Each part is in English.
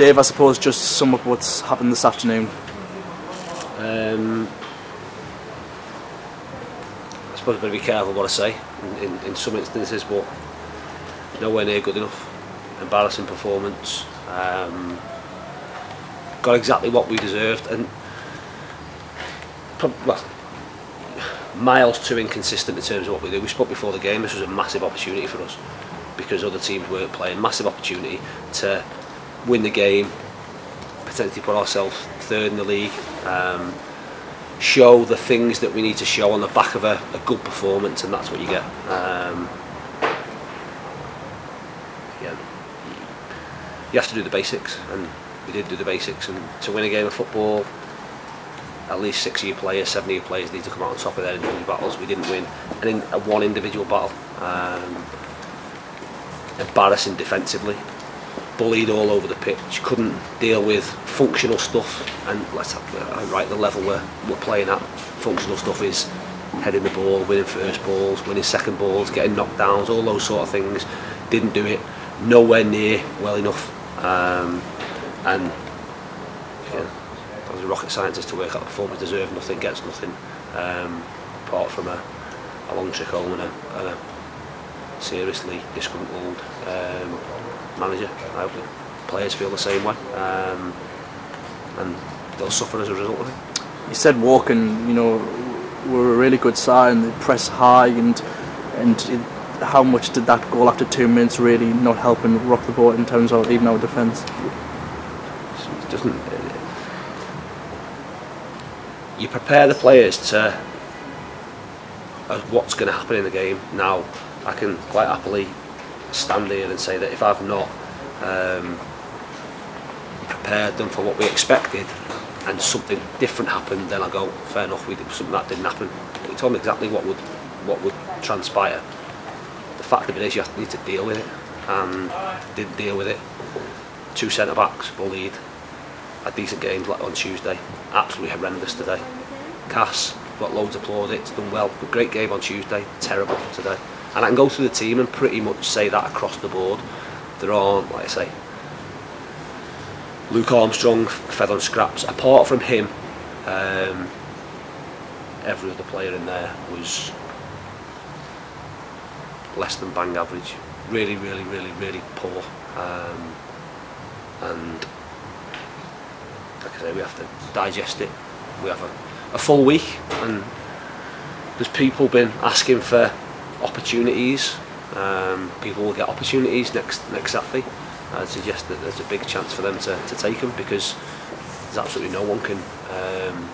Dave, I suppose, just sum up what's happened this afternoon. Um, I suppose I've got to be careful what I say in, in, in some instances, but nowhere near good enough. Embarrassing performance. Um, got exactly what we deserved, and well, miles too inconsistent in terms of what we do. We spoke before the game. This was a massive opportunity for us because other teams weren't playing. Massive opportunity to win the game, potentially put ourselves third in the league. Um, show the things that we need to show on the back of a, a good performance, and that's what you get. Um, yeah, you have to do the basics, and we did do the basics. And to win a game of football, at least six of your players, seven of your players need to come out on top of their individual battles. We didn't win and in, a one individual battle. Um, embarrassing defensively, bullied all over the pitch, couldn't deal with functional stuff. And let's have, uh, right the level we're, we're playing at. Functional stuff is heading the ball, winning first balls, winning second balls, getting knockdowns, all those sort of things. Didn't do it. Nowhere near well enough. Um, and yeah, I was a rocket scientist to work out performance deserve nothing, gets nothing. Um, apart from a, a long trick home and a, and a seriously disgruntled um, manager. I hope the players feel the same way, um, and they'll suffer as a result of it. You said Woking, you know, were a really good side and they press high, and and it, how much did that goal after two minutes really not help and rock the boat in terms of even our defence? It doesn't. You prepare the players to uh, what's going to happen in the game. Now, I can quite happily stand here and say that if I've not um, prepared them for what we expected and something different happened, then I go, fair enough, we did something that didn't happen. But told me exactly what would what would transpire. The fact of it is, you have to need to deal with it, and did deal with it. Two centre backs bullied, a decent game on Tuesday, absolutely horrendous today. Cass got loads of plaudits, done well, but great game on Tuesday, terrible today. And I can go through the team and pretty much say that across the board. There aren't, like I say, Luke Armstrong fed on scraps. Apart from him, um, every other player in there was less than bang average. Really, really, really, really poor. Um, and like I say, we have to digest it. We have a, a full week, and there's people been asking for opportunities. Um, people will get opportunities next next Saturday. I'd suggest that there's a big chance for them to, to take them because there's absolutely no one can um,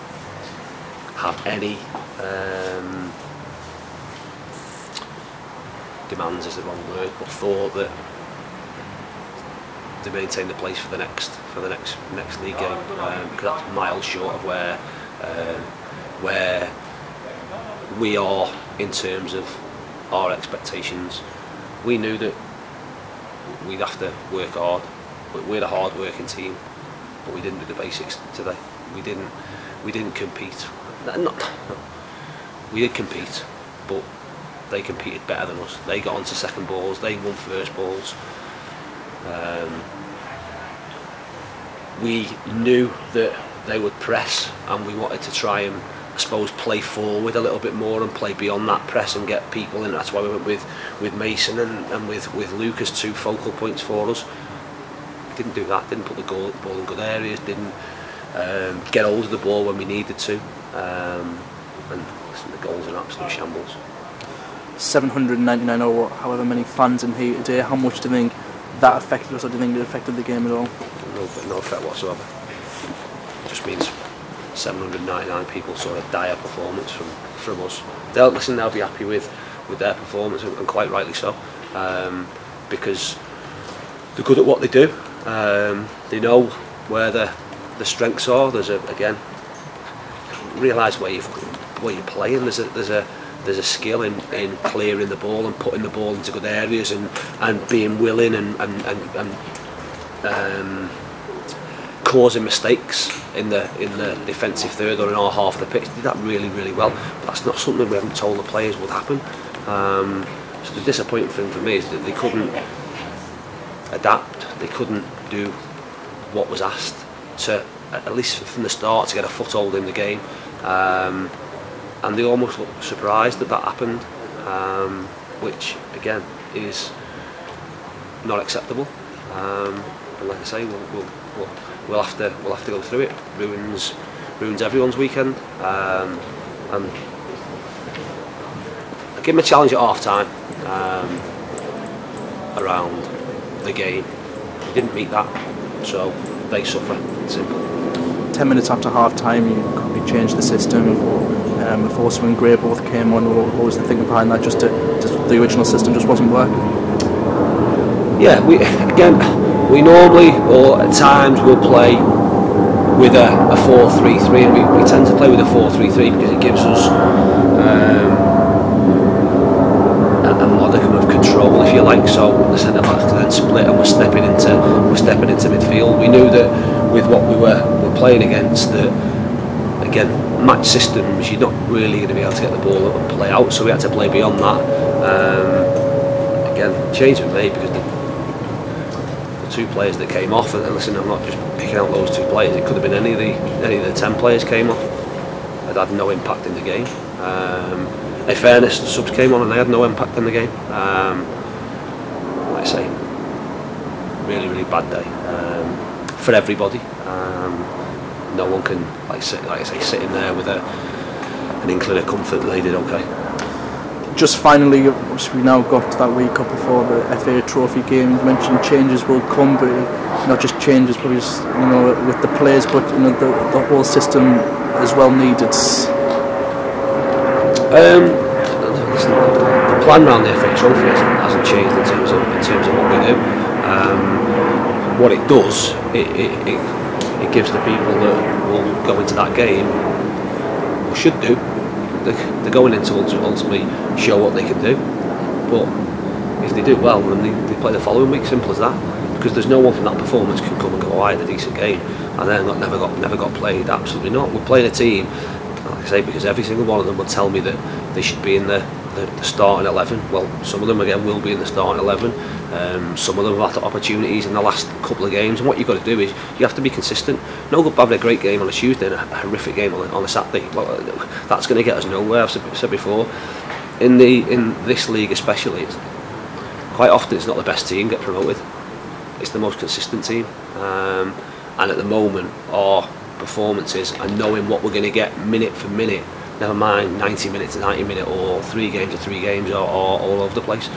have any um, demands is the wrong word, but thought that to maintain the place for the next for the next next league game um, because that's miles short of where um, where we are in terms of our expectations. We knew that we'd have to work hard. We're a hard working team, but we didn't do the basics today. We didn't we didn't compete. Not we did compete, but they competed better than us. They got onto second balls, they won first balls. Um, we knew that they would press and we wanted to try and I suppose play forward a little bit more and play beyond that press and get people in. That's why we went with, with Mason and, and with, with Lucas two focal points for us. Didn't do that, didn't put the goal, ball in good areas, didn't um, get hold of the ball when we needed to. Um, and listen, the goals are an absolute shambles. 799 or however many fans in here today. How much do you think that affected us, or do you think it affected the game at all? No, no effect whatsoever. It just means 799 people saw a dire performance from, from us. They'll listen. They'll be happy with, with their performance, and, and quite rightly so, um, because they're good at what they do. Um, they know where the the strengths are. There's a again realise where you where you're playing. There's a there's a there's a skill in, in clearing the ball and putting the ball into good areas and, and being willing and and, and, and um, causing mistakes in the in the defensive third or in our half of the pitch. Did that really really well. But that's not something we haven't told the players would happen. Um, so the disappointing thing for me is that they couldn't adapt. They couldn't do what was asked to at least from the start to get a foothold in the game um, and they almost looked surprised that that happened um, which again is not acceptable um, and like I say we'll, we'll, we'll, we'll have to we'll have to go through it. Ruins ruins everyone's weekend. Um, and I give them a challenge at half time um, around the game. They didn't meet that so they suffer. Simple. 10 minutes after half time you completely changed the system um, Forster and Gray both came on. What was the thinking behind that? Just, to, just the original system just wasn't working yeah we again we normally or at times will play with a, a 4-3-3 and we, we tend to play with a 4-3-3 because it gives us um, a, a modicum of control if you like. So the centre backs then split and we're stepping into we're stepping into midfield. We knew that with what we were, were playing against that again match systems you're not really going to be able to get the ball up and play out so we had to play beyond that. Um, again change was made because the two players that came off and listen I'm not just picking out those two players. It could have been any of the any of the 10 players came off. It had no impact in the game. Um, in fairness the subs came on and they had no impact in the game. Um, like I say really really bad day um, for everybody. Um, no one can like sit like I say sit in there with a an inkling of comfort that they did okay just finally we now got that week up before the FA Trophy game. You mentioned changes will come but not just changes probably just you know with the players but you know the, the whole system as well needed. Um, the plan around the FA Trophy hasn't, hasn't changed in terms of in terms of what we do. Um, what it does it, it, it it gives the people that will go into that game, or should do, they're going into ultimately show what they can do. But if they do well, then they, they play the following week. Simple as that. Because there's no one from that performance can come and go, oh, I had a decent game, and then never got never got played. Absolutely not. We're playing a team, like I say, because every single one of them would tell me that they should be in the, the, the starting 11. Well, some of them again will be in the starting 11. Um, some of them have had opportunities in the last couple of games, and what you've got to do is you have to be consistent. No good having a great game on a Tuesday and a horrific game on a, on a Saturday. Well, that's going to get us nowhere. I've said before. In the in this league especially, quite often it's not the best team get promoted. It's the most consistent team, um, and at the moment our performances and knowing what we're going to get minute for minute never mind 90 minutes to 90 minute or three games to three games or, or all over the place.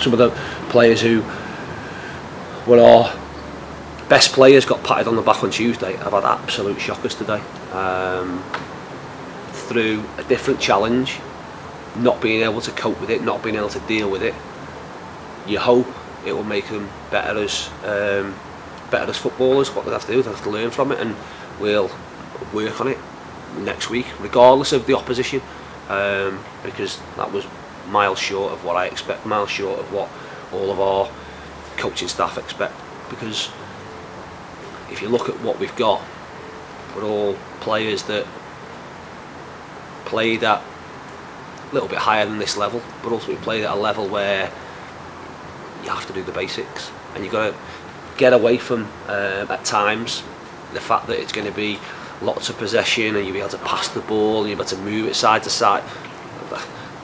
Some of the players who were our best players got patted on the back on Tuesday. I've had absolute shockers today. Um, through a different challenge not being able to cope with it not being able to deal with it you hope it will make them better as um, better as footballers what they have to do they have to learn from it and we'll work on it next week regardless of the opposition um, because that was miles short of what I expect, miles short of what all of our coaching staff expect. Because if you look at what we've got, we're all players that played at a little bit higher than this level, but also we played at a level where you have to do the basics and you've got to get away from uh, at times the fact that it's going to be lots of possession and you'll be able to pass the ball, you'll be able to move it side to side.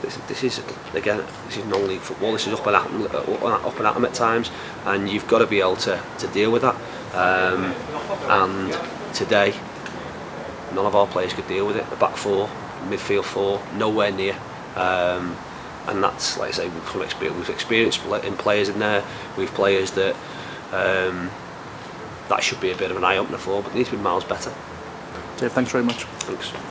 This, this is again this is non-league football this is up and at uh, up and at them at times and you've got to be able to, to deal with that. Um, and today none of our players could deal with it. The back four midfield four nowhere near um, and that's like I say we've experienced, we've experienced in players in there we've players that um, that should be a bit of an eye opener for but needs to be miles better. Dave thanks very much. Thanks